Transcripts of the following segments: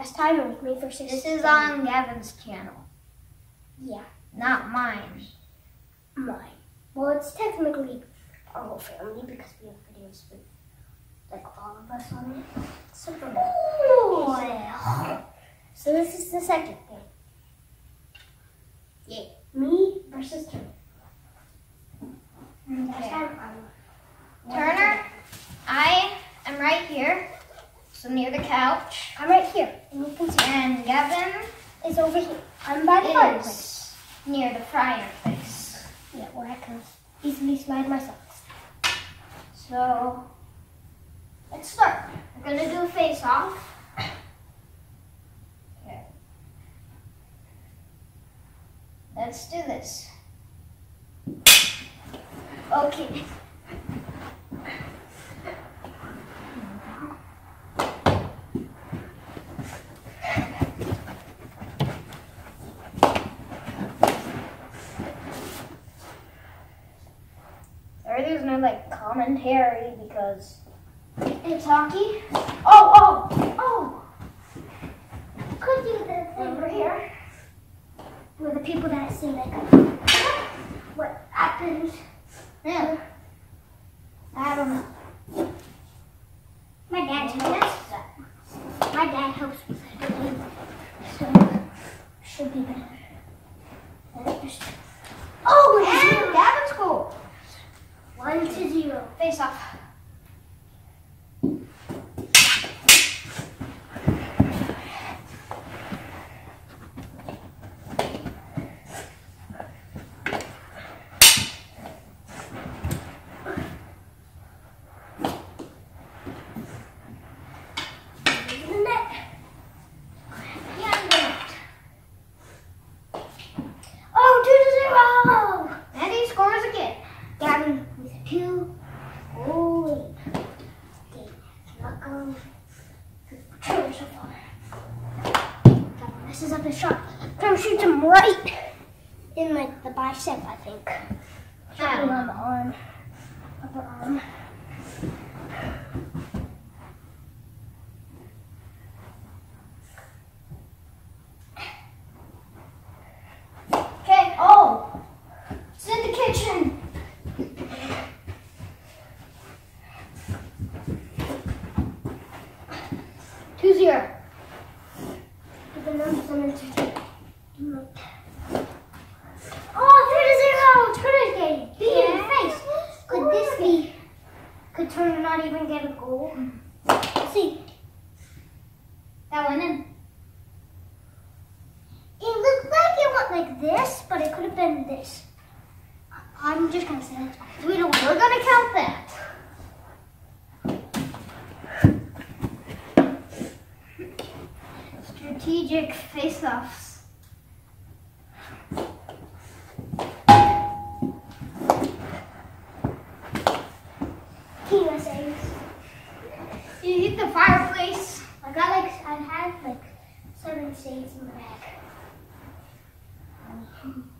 Last time it was me versus. This is on Gavin's channel. Yeah. Not mine. Mine. Well, it's technically our whole family because we have videos with like all of us on it. So, so this is the second thing. Yeah. Me versus Turner. Okay. Turner, I am right here. So near the couch. I'm right here. And you can see. And Gavin is over here. I'm by the fireplace. Near the fireplace. Yeah, where I can easily slide myself. So let's start. We're gonna do a face off. Okay. Let's do this. Okay. there's no like commentary because it's hockey. Oh, oh, oh! Could you the thing over here with the people that sing like what happened. Yeah. Yeah.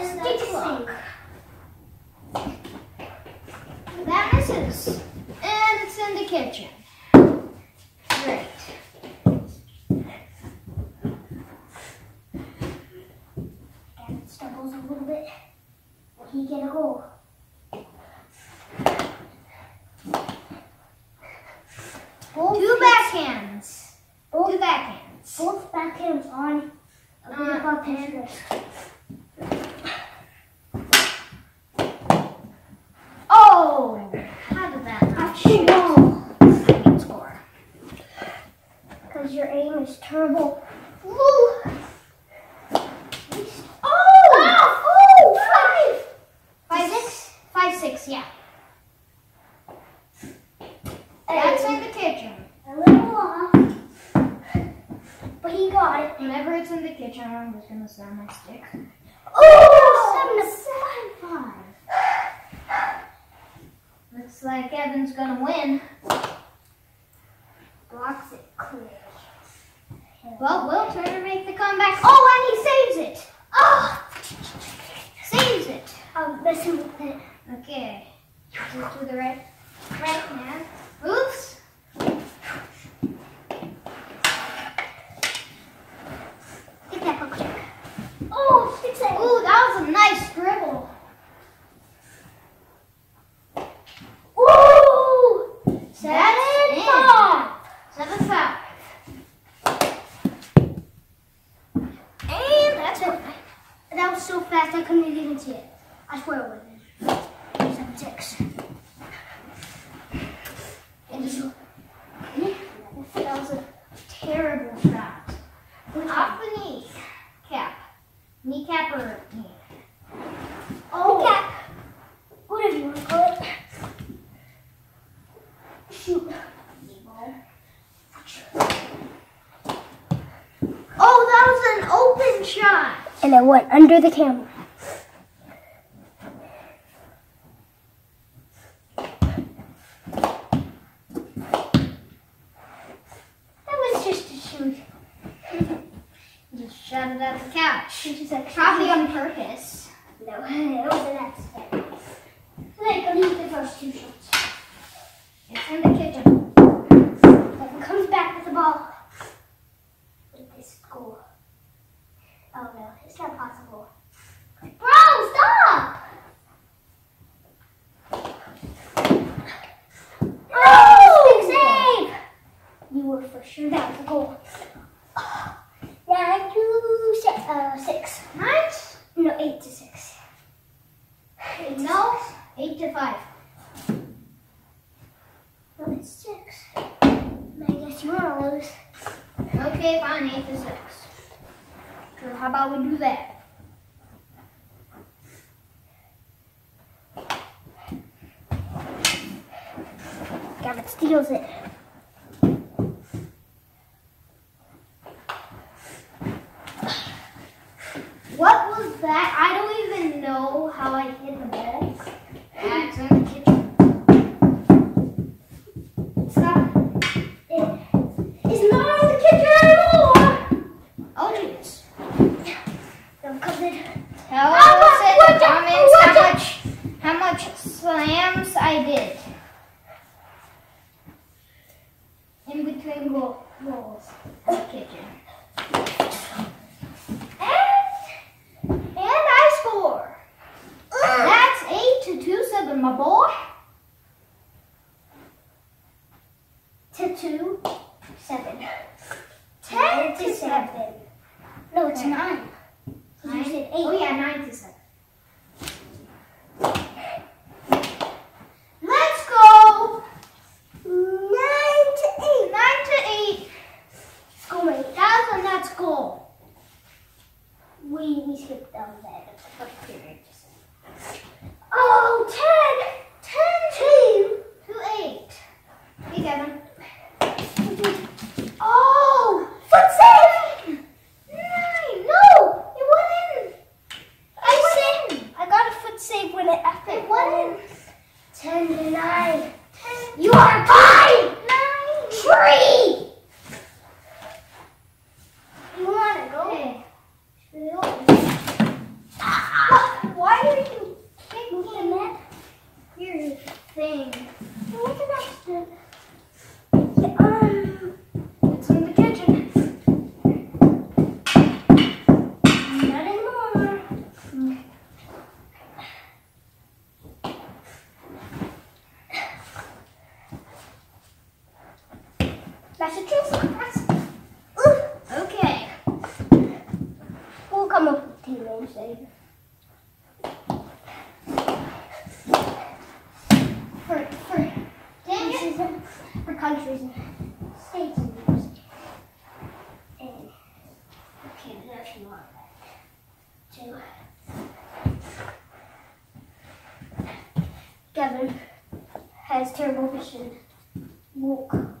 Stick. That is it. And it's in the kitchen. I'm just gonna slam my stick. Ooh, that was a nice and I went under the camera. 十两不够。Nine to six, uh, six. Nine? No, eight to six. Eight no, to six. eight to five. No, it's six. I guess you want to lose. Okay, fine, eight to six. So how about we do that? Gavin steals it. What was that? I don't even know how I hit the ball. Kevin has terrible vision. Walk.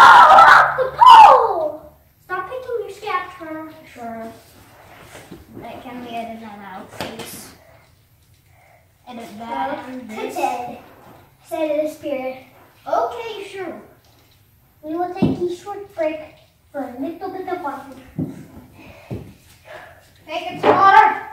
off the pole! Stop picking your scab, Turner. Sure. That can we edit that out, please? Edit that. Well, today. Say the spirit. Okay, sure. We will take a short break for a little bit of fun. Make it, smaller.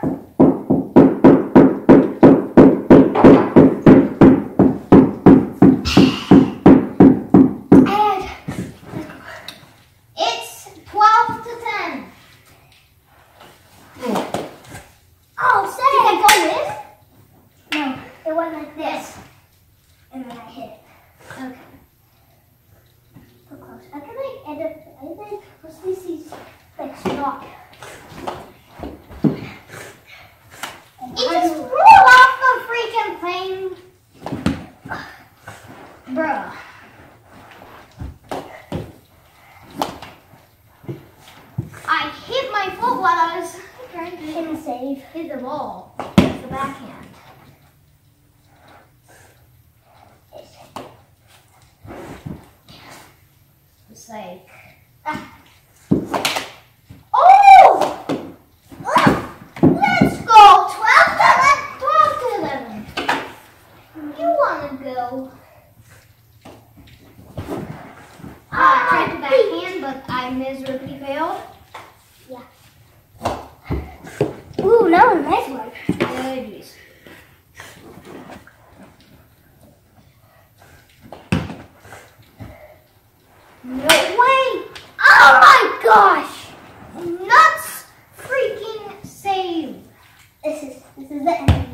will. Ah, I tried the backhand, but I miserably failed. Yeah. Ooh, no, nice one. Good use. No way! Oh my gosh! Nuts freaking save! This is this is the end.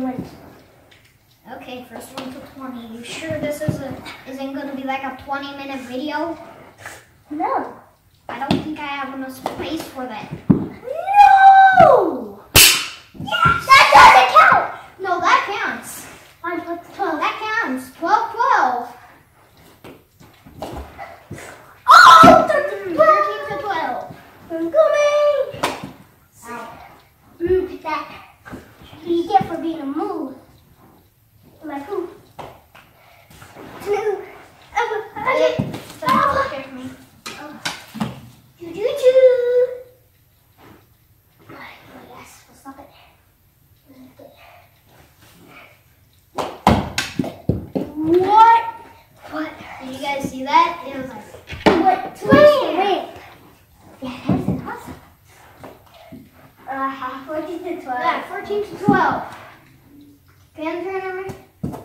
Okay, first one to 20. You sure this isn't, isn't going to be like a 20 minute video? No. I don't think I have enough space for that. 14 to 12. Yeah, 14 to 12. Pan turn over.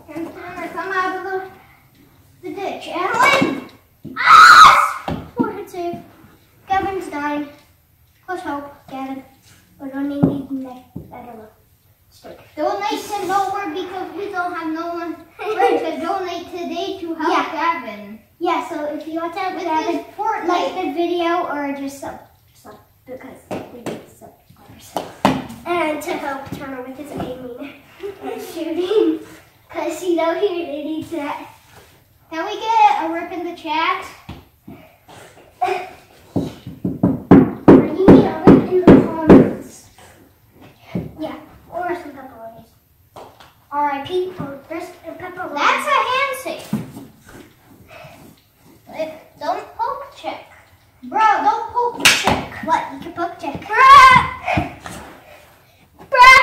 Pan turn over. Come out of the, the ditch. And win! Ah! Four hit save. Gavin's dying. Plus help, Gavin. We don't need the better stick. Donate to nowhere because we don't have no one to donate today to help yeah. Gavin. Yeah, so if you want to help With Gavin, like the video or just sub. Sub, because... And to help Turner with his aiming and shooting, because you know he really needs that. Can we get a rip in the chat? You need a link in the comments. Yeah, or some pepperonis. R.I.P. for Chris and pepperoni. That's a handshake. Like, Don't poke check. Bro, don't poke check. what you can book check. Bruh! Bruh!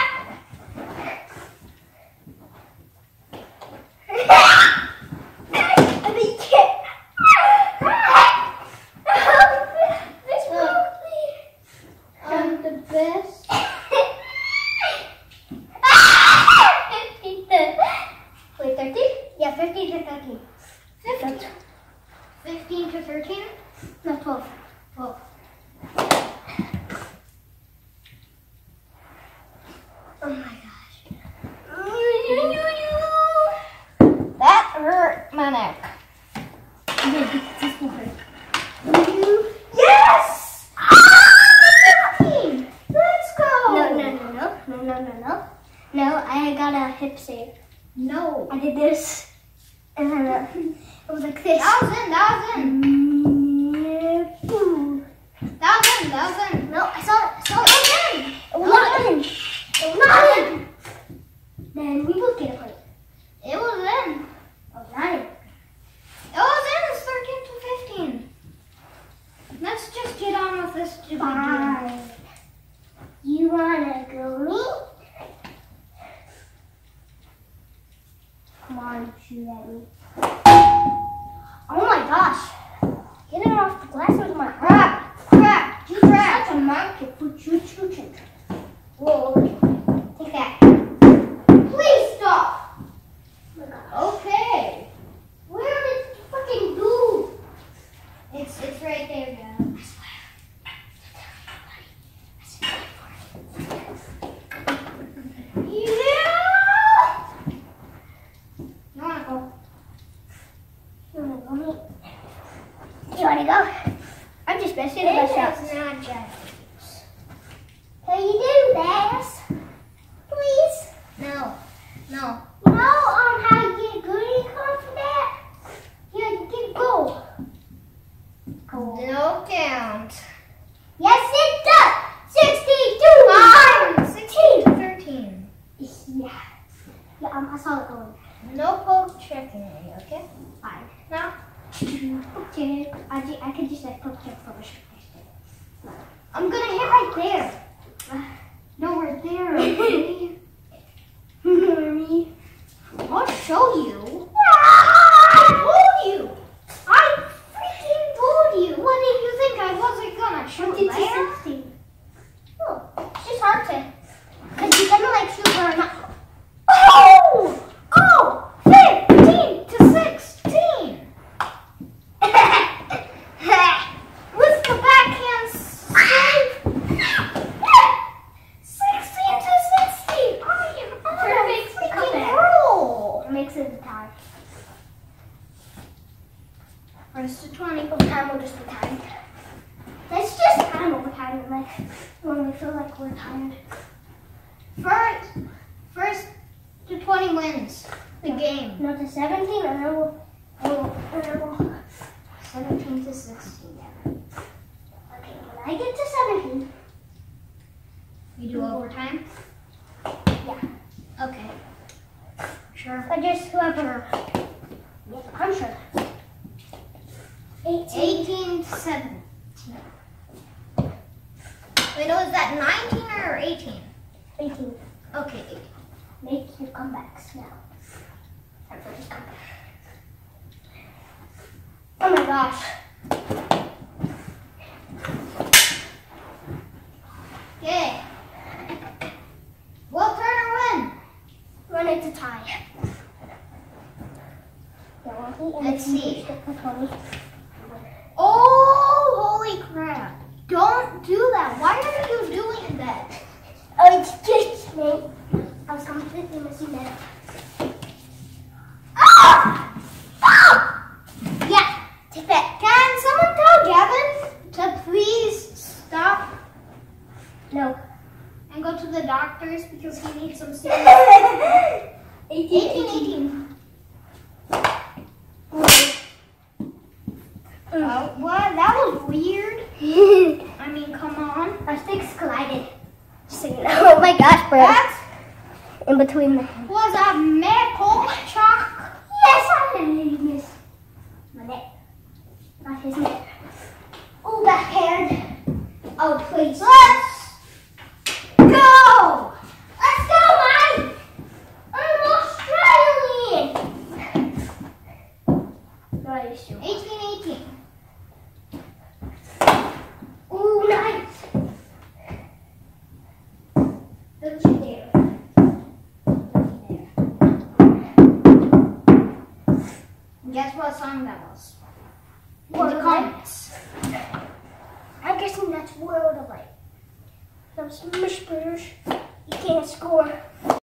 I mean, kid. This broke me. I'm the best. Wait, 13? Yeah, 15 to 13. 15. 15 to 13? No, 12. 12. Oh my gosh. That hurt my neck. Yes! Let's go. No, no, no, no, no, no, no, no. No, I got a hip save. No. I did this, and then uh, it was like this. That was in. That was in. Yeah, boom. That was in. That was in. No, I saw it. I saw it. That was in. It was not in. It was not in. Then we both get a point. It was in. It was not in. It was in. It's 13 to 15. Let's just get on with this stupid game. Fine. You wanna go me? Come on, shoot at me. Oh my gosh. Get it off the glass with my Crap. Crap. You crap. Such a monkey. Choo choo choo choo. Whoa. Take that. Please stop. Okay. Where did it fucking go? It's it's right there, guys. Yeah. You wanna go? You wanna go me? You wanna go? I'm just messing with my shots. not just. How you do, Bass? Please. No. No. Know um, how you get goody card for that? You get gold. Gold. No count. Yes, it does. 62. Five. Sixteen to thirteen. Yeah. Yeah, um, I saw it going. No poke checking me, okay? Fine. Now, Okay. I, I could just like poke check for a. I'm gonna hit right there. No, right there, okay? Me. I'll show you. I told you. I freaking told you. What did you think I wasn't gonna shoot Fifty to there? sixty. Oh, it's just hard to. Cause you're gonna like shoot her not. Oh! Oh, 15 to 16. With the backhand save. 16 to 60. I am on a Perfect freaking comeback. roll. Makes it a tie. First to 20. Overtime will just be timed. Let's just time overtime like when we feel like we're tired. First, first to 20 wins the game. No to 17 and then we'll, and we'll, and then we'll 17 to 16. Yeah. Okay, when I get to Let's see. Oh, holy crap. Don't do that. Why are you doing that? Oh, it's just me. I was completely missing that.